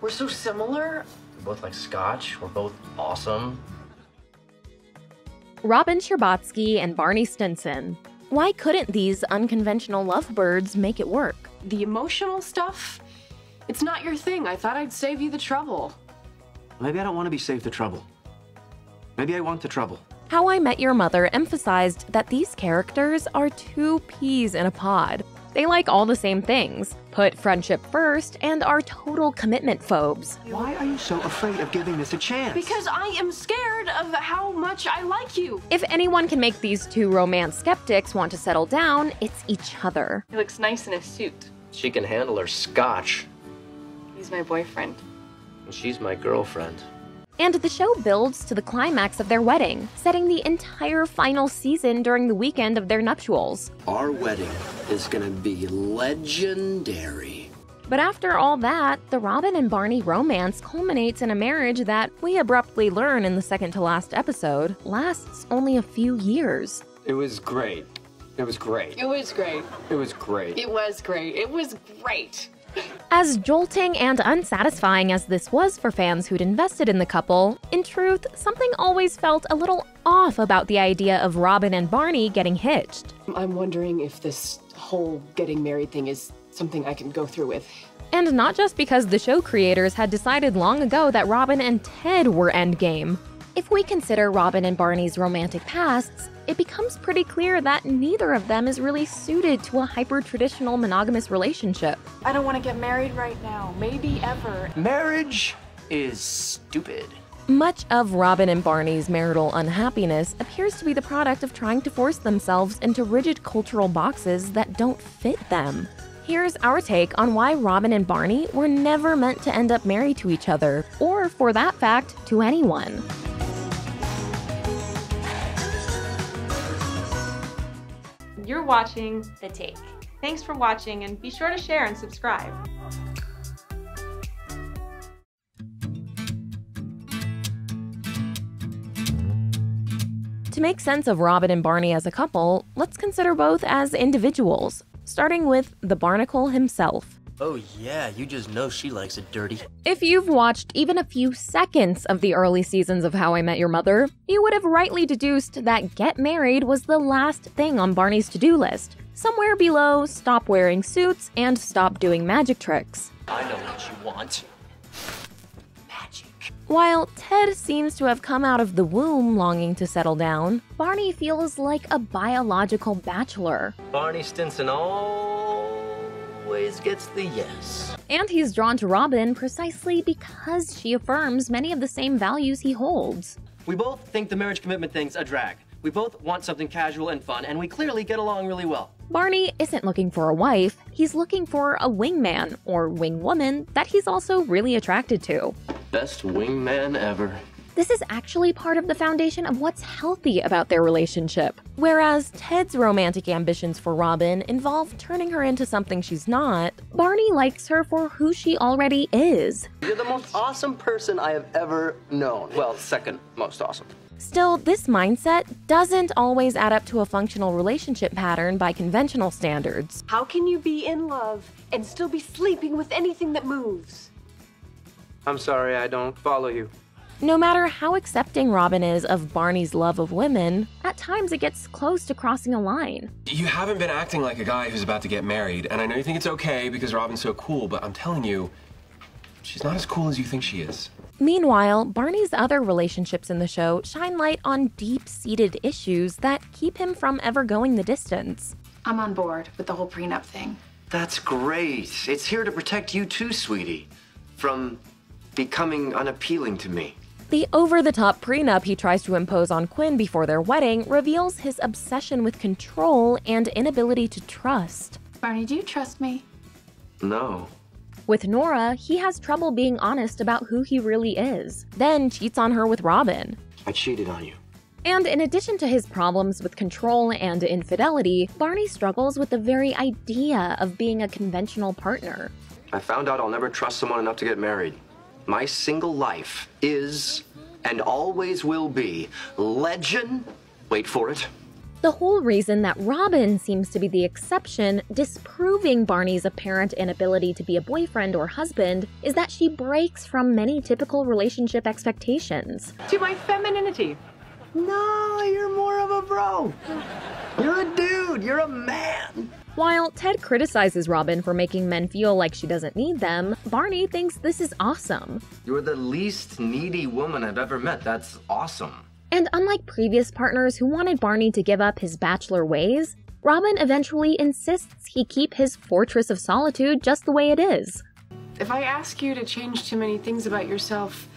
We're so similar. We're both like scotch. We're both awesome. Robin Scherbatsky and Barney Stinson. Why couldn't these unconventional lovebirds make it work? The emotional stuff, it's not your thing. I thought I'd save you the trouble. Maybe I don't want to be saved the trouble. Maybe I want the trouble. How I Met Your Mother emphasized that these characters are two peas in a pod. They like all the same things, put friendship first, and are total commitment phobes. Why are you so afraid of giving this a chance? Because I am scared of how much I like you. If anyone can make these two romance skeptics want to settle down, it's each other. He looks nice in a suit. She can handle her scotch. He's my boyfriend. And she's my girlfriend. And the show builds to the climax of their wedding, setting the entire final season during the weekend of their nuptials. Our wedding is gonna be legendary. But after all that, the Robin and Barney romance culminates in a marriage that, we abruptly learn in the second to last episode, lasts only a few years. It was great. It was great. It was great. It was great. It was great. It was great. As jolting and unsatisfying as this was for fans who'd invested in the couple, in truth, something always felt a little off about the idea of Robin and Barney getting hitched. I'm wondering if this whole getting married thing is something I can go through with. And not just because the show creators had decided long ago that Robin and Ted were endgame. If we consider Robin and Barney's romantic pasts, it becomes pretty clear that neither of them is really suited to a hyper traditional monogamous relationship. I don't want to get married right now, maybe ever. Marriage is stupid. Much of Robin and Barney's marital unhappiness appears to be the product of trying to force themselves into rigid cultural boxes that don't fit them. Here's our take on why Robin and Barney were never meant to end up married to each other, or for that fact, to anyone. You're watching The Take. Thanks for watching and be sure to share and subscribe. To make sense of Robin and Barney as a couple, let's consider both as individuals, starting with the Barnacle himself. Oh yeah, you just know she likes it dirty. If you've watched even a few seconds of the early seasons of How I Met Your Mother, you would have rightly deduced that get married was the last thing on Barney's to do list. Somewhere below, stop wearing suits and stop doing magic tricks. I know what you want. Magic. While Ted seems to have come out of the womb longing to settle down, Barney feels like a biological bachelor. Barney Stinson always gets the yes. And he's drawn to Robin precisely because she affirms many of the same values he holds. We both think the marriage commitment thing's a drag. We both want something casual and fun, and we clearly get along really well. Barney isn't looking for a wife, he's looking for a wingman or wingwoman that he's also really attracted to. Best wingman ever. This is actually part of the foundation of what's healthy about their relationship. Whereas Ted's romantic ambitions for Robin involve turning her into something she's not, Barney likes her for who she already is. You're the most awesome person I have ever known. Well, second most awesome. Still, this mindset doesn't always add up to a functional relationship pattern by conventional standards. How can you be in love and still be sleeping with anything that moves? I'm sorry, I don't follow you. No matter how accepting Robin is of Barney's love of women, at times it gets close to crossing a line. You haven't been acting like a guy who's about to get married, and I know you think it's okay because Robin's so cool, but I'm telling you, she's not as cool as you think she is. Meanwhile, Barney's other relationships in the show shine light on deep seated issues that keep him from ever going the distance. I'm on board with the whole prenup thing. That's great. It's here to protect you too, sweetie. From becoming unappealing to me. The over the top prenup he tries to impose on Quinn before their wedding reveals his obsession with control and inability to trust. Barney, do you trust me? No. With Nora, he has trouble being honest about who he really is, then cheats on her with Robin. I cheated on you. And in addition to his problems with control and infidelity, Barney struggles with the very idea of being a conventional partner. I found out I'll never trust someone enough to get married. My single life is and always will be legend. Wait for it. The whole reason that Robin seems to be the exception, disproving Barney's apparent inability to be a boyfriend or husband, is that she breaks from many typical relationship expectations. To my femininity. No, you're more of a bro. You're a dude. You're a man. While Ted criticizes Robin for making men feel like she doesn't need them, Barney thinks this is awesome. You're the least needy woman I've ever met. That's awesome. And unlike previous partners who wanted Barney to give up his bachelor ways, Robin eventually insists he keep his fortress of solitude just the way it is. If I ask you to change too many things about yourself,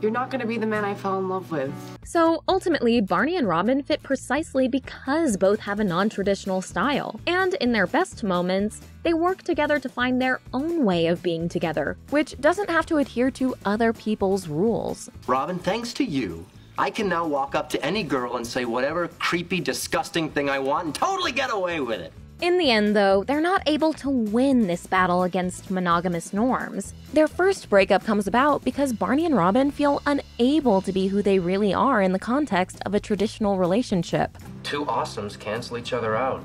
you're not going to be the man I fell in love with. So ultimately, Barney and Robin fit precisely because both have a non traditional style. And in their best moments, they work together to find their own way of being together, which doesn't have to adhere to other people's rules. Robin, thanks to you, I can now walk up to any girl and say whatever creepy, disgusting thing I want and totally get away with it. In the end, though, they're not able to win this battle against monogamous norms. Their first breakup comes about because Barney and Robin feel unable to be who they really are in the context of a traditional relationship. Two awesomes cancel each other out.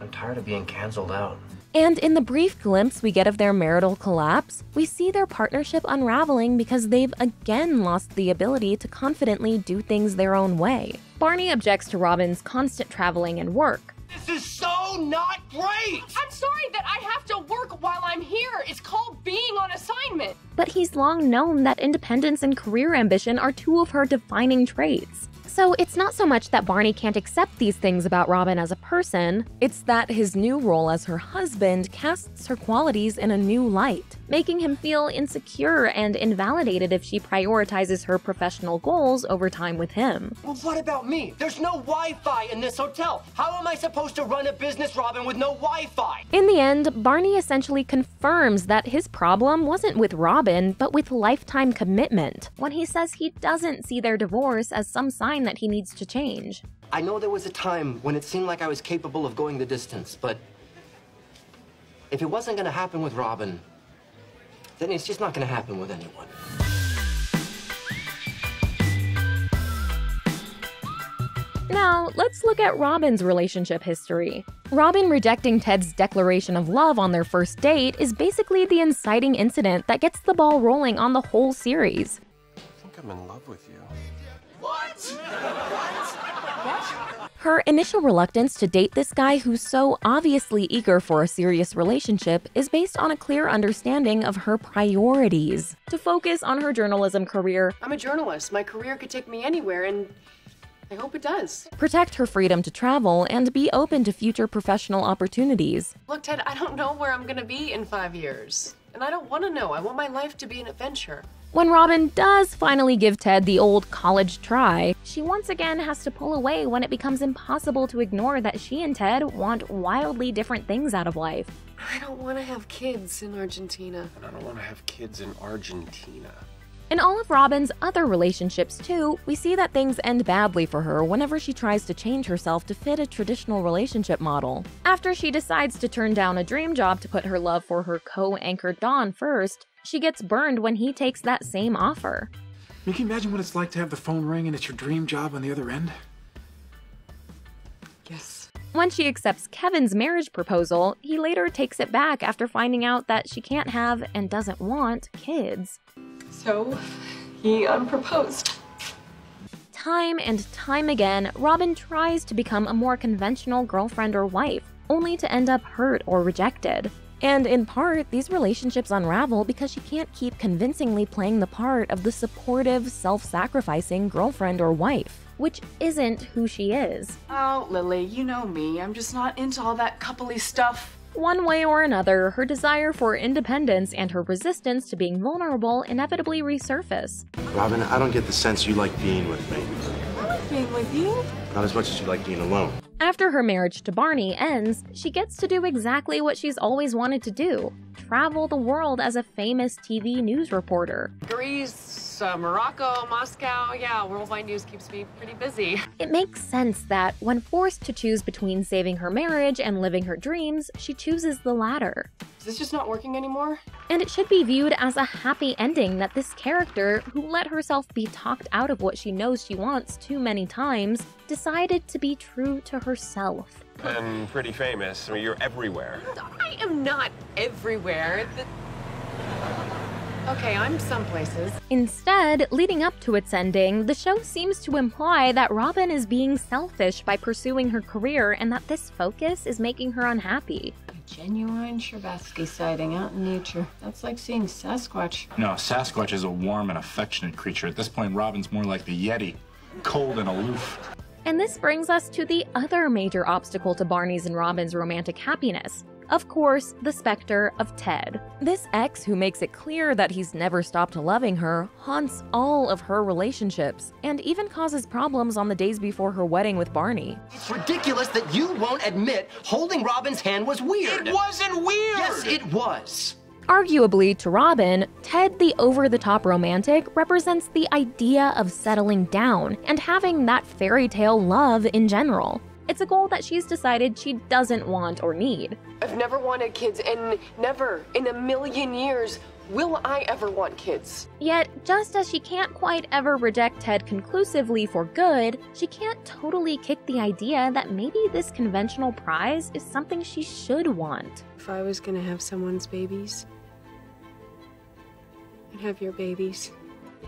I'm tired of being canceled out. And in the brief glimpse we get of their marital collapse, we see their partnership unraveling because they've again lost the ability to confidently do things their own way. Barney objects to Robin's constant traveling and work. This is so not great! I'm sorry that I have to work while I'm here. It's called being on assignment. But he's long known that independence and career ambition are two of her defining traits. So it's not so much that Barney can't accept these things about Robin as a person, it's that his new role as her husband casts her qualities in a new light, making him feel insecure and invalidated if she prioritizes her professional goals over time with him. Well, what about me? There's no Wi Fi in this hotel. How am I supposed to run a business, Robin, with no Wi Fi? In the end, Barney essentially confirms that his problem wasn't with Robin, but with lifetime commitment, when he says he doesn't see their divorce as some sign that he needs to change. I know there was a time when it seemed like I was capable of going the distance, but if it wasn't going to happen with Robin, then it's just not going to happen with anyone. Now, let's look at Robin's relationship history. Robin rejecting Ted's declaration of love on their first date is basically the inciting incident that gets the ball rolling on the whole series. I think I'm in love with you. Her initial reluctance to date this guy who's so obviously eager for a serious relationship is based on a clear understanding of her priorities. To focus on her journalism career, I'm a journalist. My career could take me anywhere, and I hope it does. protect her freedom to travel, and be open to future professional opportunities. Look, Ted, I don't know where I'm going to be in five years. And I don't want to know. I want my life to be an adventure. When Robin does finally give Ted the old college try, she once again has to pull away when it becomes impossible to ignore that she and Ted want wildly different things out of life. I don't want to have kids in Argentina. And I don't want to have kids in Argentina. In all of Robin's other relationships, too, we see that things end badly for her whenever she tries to change herself to fit a traditional relationship model. After she decides to turn down a dream job to put her love for her co anchor Don first, she gets burned when he takes that same offer. You can you imagine what it's like to have the phone ring and it's your dream job on the other end? Yes. When she accepts Kevin's marriage proposal, he later takes it back after finding out that she can't have and doesn't want kids. So, he unproposed. Time and time again, Robin tries to become a more conventional girlfriend or wife, only to end up hurt or rejected. And in part, these relationships unravel because she can't keep convincingly playing the part of the supportive, self sacrificing girlfriend or wife, which isn't who she is. Oh, Lily, you know me. I'm just not into all that coupley stuff. One way or another, her desire for independence and her resistance to being vulnerable inevitably resurface. Robin, I don't get the sense you like being with me. I like being with you. Not as much as you like being alone. After her marriage to Barney ends, she gets to do exactly what she's always wanted to do travel the world as a famous TV news reporter. Greece Paris, uh, Morocco, Moscow. Yeah, worldwide news keeps me pretty busy. It makes sense that, when forced to choose between saving her marriage and living her dreams, she chooses the latter. Is this just not working anymore? And it should be viewed as a happy ending that this character, who let herself be talked out of what she knows she wants too many times, decided to be true to herself. I'm pretty famous. I mean, you're everywhere. I am not everywhere. The... Okay, I'm some places. Instead, leading up to its ending, the show seems to imply that Robin is being selfish by pursuing her career and that this focus is making her unhappy. A Genuine Scherbatsky sighting out in nature. That's like seeing Sasquatch. No, Sasquatch is a warm and affectionate creature. At this point, Robin's more like the Yeti, cold and aloof. And this brings us to the other major obstacle to Barney's and Robin's romantic happiness. Of course, the specter of Ted. This ex who makes it clear that he's never stopped loving her haunts all of her relationships and even causes problems on the days before her wedding with Barney. It's ridiculous that you won't admit holding Robin's hand was weird. It wasn't weird! Yes, it was. Arguably, to Robin, Ted the over the top romantic represents the idea of settling down and having that fairy tale love in general. It's a goal that she's decided she doesn't want or need. I've never wanted kids, and never in a million years will I ever want kids. Yet, just as she can't quite ever reject Ted conclusively for good, she can't totally kick the idea that maybe this conventional prize is something she should want. If I was gonna have someone's babies, I'd have your babies.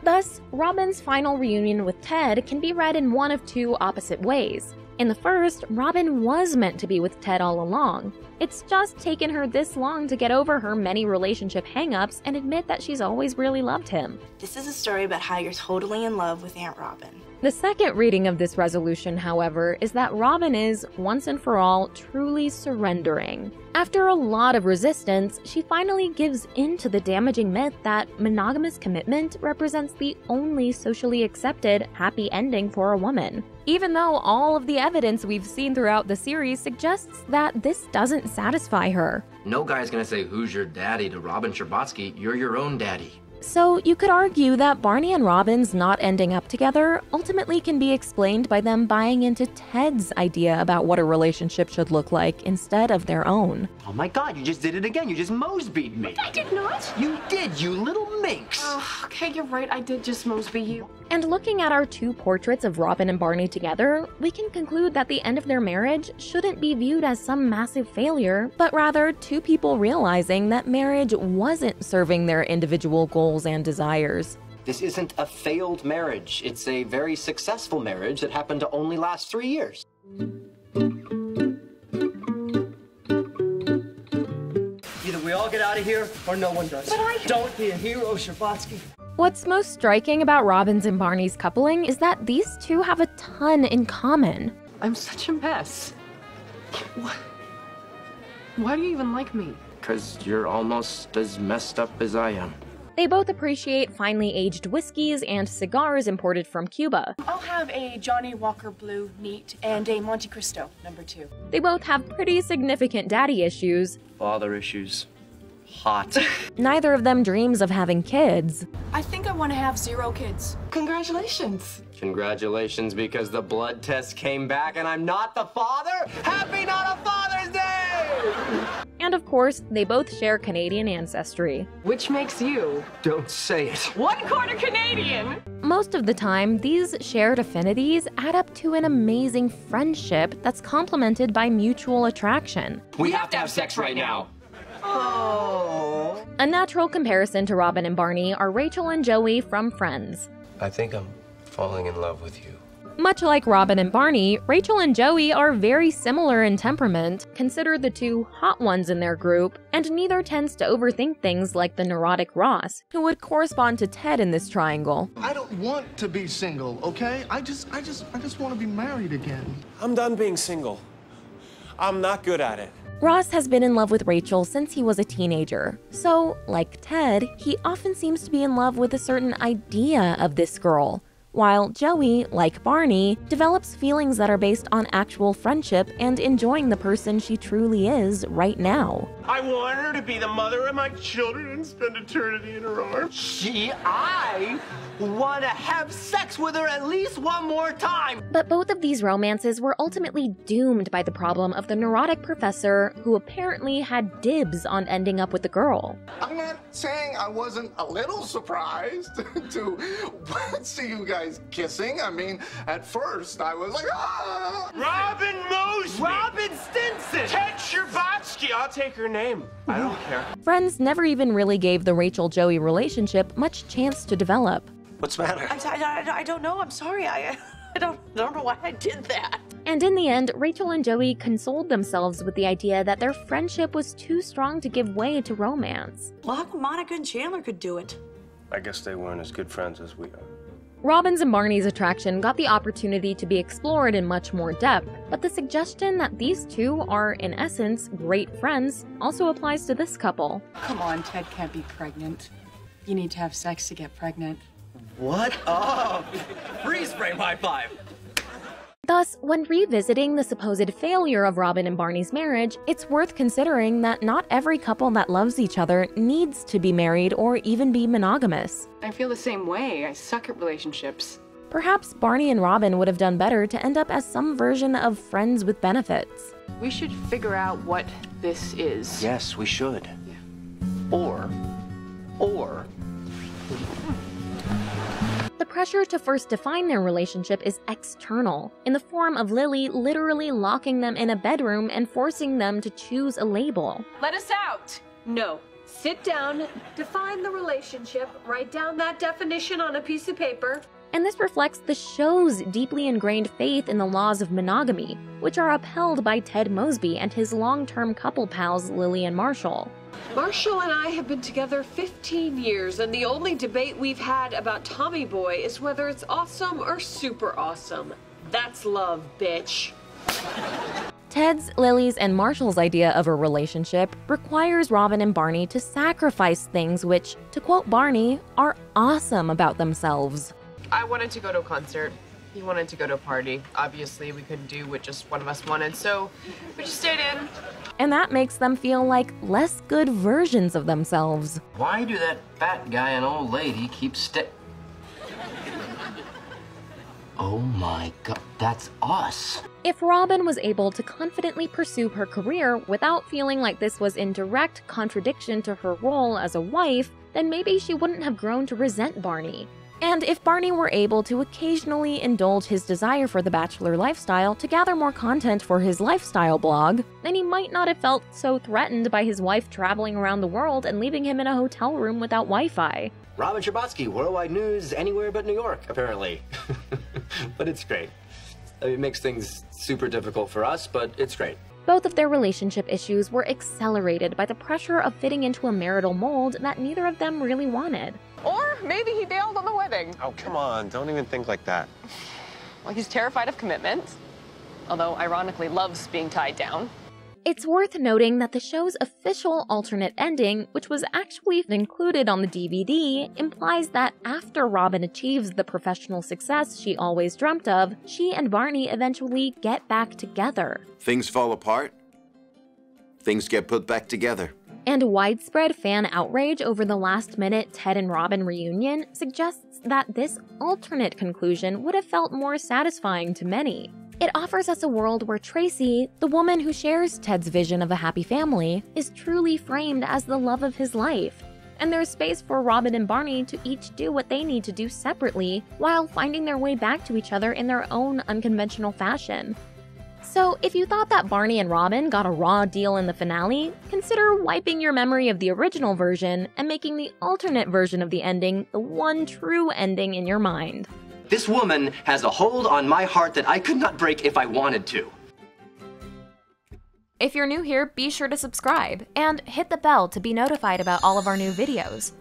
Thus, Robin's final reunion with Ted can be read in one of two opposite ways. In the first, Robin was meant to be with Ted all along. It's just taken her this long to get over her many relationship hangups and admit that she's always really loved him. This is a story about how you're totally in love with Aunt Robin. The second reading of this resolution, however, is that Robin is, once and for all, truly surrendering. After a lot of resistance, she finally gives in to the damaging myth that monogamous commitment represents the only socially accepted happy ending for a woman. Even though all of the evidence we've seen throughout the series suggests that this doesn't satisfy her. No guy's gonna say, Who's your daddy to Robin Scherbatsky? You're your own daddy. So, you could argue that Barney and Robin's not ending up together ultimately can be explained by them buying into Ted's idea about what a relationship should look like instead of their own. Oh my god, you just did it again. You just Mosby'd me. I did not. You did, you little minx. Oh, okay, you're right. I did just Mosby you. And looking at our two portraits of Robin and Barney together, we can conclude that the end of their marriage shouldn't be viewed as some massive failure, but rather two people realizing that marriage wasn't serving their individual goals and desires. This isn't a failed marriage. It's a very successful marriage that happened to only last three years. Either we all get out of here or no one does. But I- Don't be a hero, Scherbatsky. What's most striking about Robin's and Barney's coupling is that these two have a ton in common. I'm such a mess. What? Why do you even like me? Because you're almost as messed up as I am. They both appreciate finely aged whiskeys and cigars imported from Cuba. I'll have a Johnnie Walker Blue neat and a Monte Cristo number two. They both have pretty significant daddy issues. Father issues. Hot. Neither of them dreams of having kids. I think I want to have zero kids. Congratulations. Congratulations, because the blood test came back and I'm not the father. Happy not a Father's Day! And of course, they both share Canadian ancestry. Which makes you Don't say it. one quarter Canadian. Most of the time, these shared affinities add up to an amazing friendship that's complemented by mutual attraction. We have to have sex right now. A natural comparison to Robin and Barney are Rachel and Joey from Friends. I think I'm falling in love with you. Much like Robin and Barney, Rachel and Joey are very similar in temperament, considered the two hot ones in their group, and neither tends to overthink things like the neurotic Ross, who would correspond to Ted in this triangle. I don't want to be single, okay? I just, I just, I just want to be married again. I'm done being single. I'm not good at it. Ross has been in love with Rachel since he was a teenager, so, like Ted, he often seems to be in love with a certain idea of this girl, while Joey, like Barney, develops feelings that are based on actual friendship and enjoying the person she truly is right now. I want her to be the mother of my children and spend eternity in her arms. She, I want to have sex with her at least one more time. But both of these romances were ultimately doomed by the problem of the neurotic professor who apparently had dibs on ending up with the girl. I'm not saying I wasn't a little surprised to see you guys kissing. I mean, at first I was like, ah! Robin Mosby! Robin Stinson! Ted Scherbatsky! I'll take her name. I don't care. Friends never even really gave the Rachel Joey relationship much chance to develop. What's the matter? I, I, I don't know. I'm sorry. I, I don't, I don't know why I did that. And in the end, Rachel and Joey consoled themselves with the idea that their friendship was too strong to give way to romance. Well, how come Monica and Chandler could do it? I guess they weren't as good friends as we are. Robin's and Barney's attraction got the opportunity to be explored in much more depth, but the suggestion that these two are, in essence, great friends also applies to this couple. Come on, Ted can't be pregnant. You need to have sex to get pregnant. What up? Freeze frame high five. Thus, when revisiting the supposed failure of Robin and Barney's marriage, it's worth considering that not every couple that loves each other needs to be married or even be monogamous. I feel the same way. I suck at relationships. Perhaps Barney and Robin would have done better to end up as some version of friends with benefits. We should figure out what this is. Yes, we should. Or, or, The pressure to first define their relationship is external, in the form of Lily literally locking them in a bedroom and forcing them to choose a label. Let us out! No. Sit down, define the relationship, write down that definition on a piece of paper. And this reflects the show's deeply ingrained faith in the laws of monogamy, which are upheld by Ted Mosby and his long term couple pals Lily and Marshall. Marshall and I have been together 15 years, and the only debate we've had about Tommy Boy is whether it's awesome or super awesome. That's love, bitch. Ted's, Lily's, and Marshall's idea of a relationship requires Robin and Barney to sacrifice things which, to quote Barney, are awesome about themselves. I wanted to go to a concert. He wanted to go to a party. Obviously, we couldn't do what just one of us wanted, so we just stayed in. And that makes them feel like less good versions of themselves. Why do that fat guy and old lady keep sti- Oh my god, that's us. If Robin was able to confidently pursue her career without feeling like this was in direct contradiction to her role as a wife, then maybe she wouldn't have grown to resent Barney. And if Barney were able to occasionally indulge his desire for the bachelor lifestyle to gather more content for his lifestyle blog, then he might not have felt so threatened by his wife traveling around the world and leaving him in a hotel room without Wi Fi. Robin Scherbatsky, worldwide news anywhere but New York, apparently. but it's great. It makes things super difficult for us, but it's great. Both of their relationship issues were accelerated by the pressure of fitting into a marital mold that neither of them really wanted. Or maybe he bailed on the wedding. Oh, come on. Don't even think like that. Well, he's terrified of commitment. Although, ironically, loves being tied down. It's worth noting that the show's official alternate ending, which was actually included on the DVD, implies that after Robin achieves the professional success she always dreamt of, she and Barney eventually get back together. Things fall apart, things get put back together. And widespread fan outrage over the last minute Ted and Robin reunion suggests that this alternate conclusion would have felt more satisfying to many. It offers us a world where Tracy, the woman who shares Ted's vision of a happy family, is truly framed as the love of his life. And there's space for Robin and Barney to each do what they need to do separately while finding their way back to each other in their own unconventional fashion. So, if you thought that Barney and Robin got a raw deal in the finale, consider wiping your memory of the original version and making the alternate version of the ending the one true ending in your mind. This woman has a hold on my heart that I could not break if I wanted to. If you're new here, be sure to subscribe and hit the bell to be notified about all of our new videos.